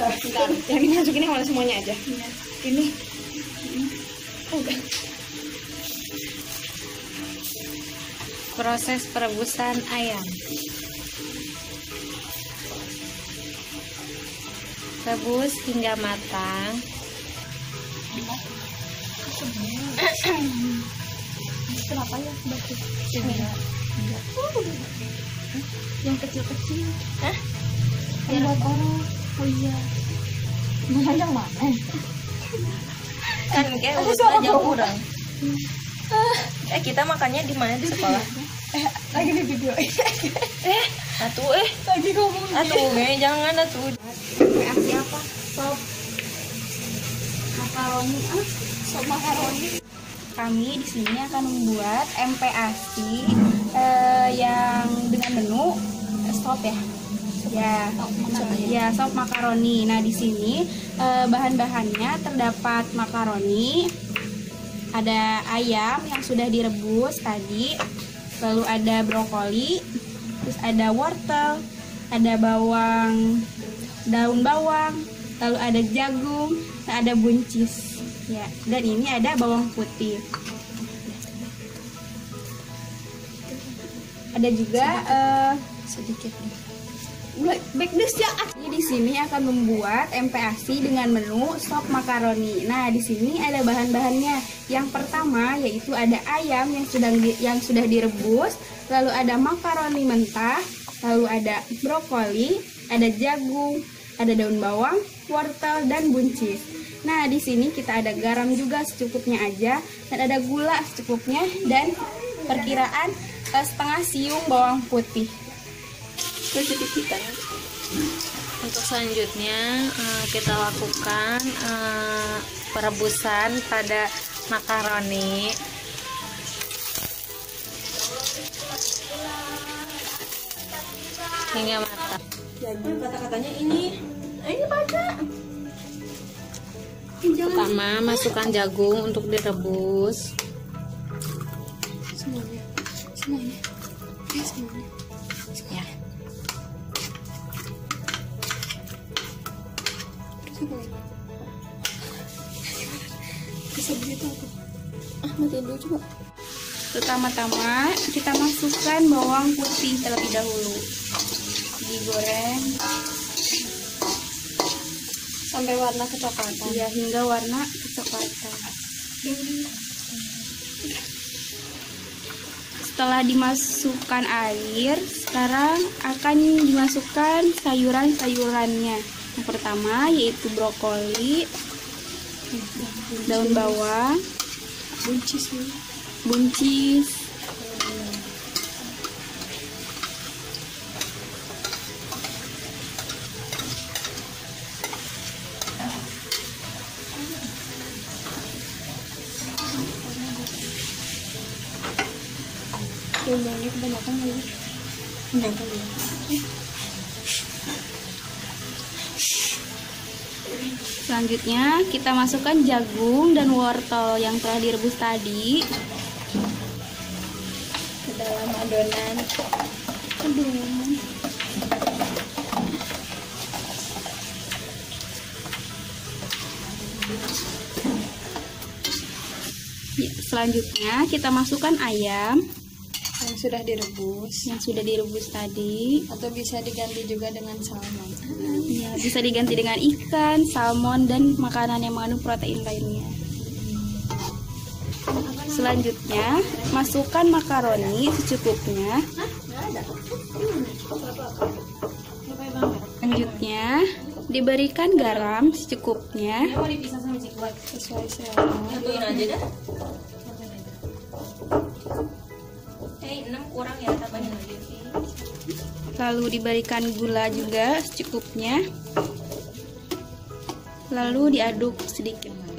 Bentar, yang dimasukin yang mana semuanya aja. Ini. Oh, enggak. Proses perebusan ayam. Rebus hingga matang. Kenapa ya? Yang kecil-kecil. Hah? Yang buat orang. Oh iya. Nah, yang mana? Kan kayak sama jauh kurang. Eh kita makannya di mana di sekolah? Eh, lagi di video. Eh, atuh eh, lagi ngomong. atuh eh jangan atuh. Reaksi apa? Sop makaroni. Ah, sop makaroni. Kami di sini akan membuat MPAC eh, yang dengan menu eh, sop ya. Ya, ya sop makaroni. Nah di sini eh, bahan-bahannya terdapat makaroni, ada ayam yang sudah direbus tadi, lalu ada brokoli, terus ada wortel, ada bawang, daun bawang, lalu ada jagung, ada buncis. Ya, dan ini ada bawang putih. Ada juga Sedikit nih. Black Backdish ya. Di sini akan membuat MPAC dengan menu sop makaroni. Nah, di sini ada bahan-bahannya. Yang pertama yaitu ada ayam yang sudah yang sudah direbus, lalu ada makaroni mentah, lalu ada brokoli, ada jagung, ada daun bawang, wortel dan buncis. Nah, di sini kita ada garam juga secukupnya aja dan ada gula secukupnya dan perkiraan eh, setengah siung bawang putih. Untuk selanjutnya eh, kita lakukan eh, perebusan pada makaroni. Hingga matang. Kata-katanya ini, ini baca. Pertama, masukkan jagung untuk direbus. semuanya, semuanya, ya semuanya. Ya. Bisa begitu aku. Ah, matiin dulu coba. Pertama-tama kita masukkan bawang putih terlebih dahulu. Digoreng Sampai warna kecoklatan. ya hingga warna kecoklatan. Setelah dimasukkan air, sekarang akan dimasukkan sayuran-sayurannya. Yang pertama yaitu brokoli, daun bawang, buncis, buncis, Jumlahnya kebanyakan lagi. Kebanyakan ya. Selanjutnya kita masukkan jagung dan wortel yang telah direbus tadi Ke dalam adonan. Aduh. Ya, selanjutnya kita masukkan ayam yang sudah direbus yang sudah direbus tadi. atau bisa diganti juga dengan salmon. Ya, bisa diganti dengan ikan, salmon, dan makanan yang mengandung protein lainnya. Selanjutnya, masukkan makaroni secukupnya. Selanjutnya, diberikan garam secukupnya. Sesuai selera. Eh, 6 kurang ya, tambahin lagi. Lalu diberikan gula juga secukupnya. Lalu diaduk sedikit.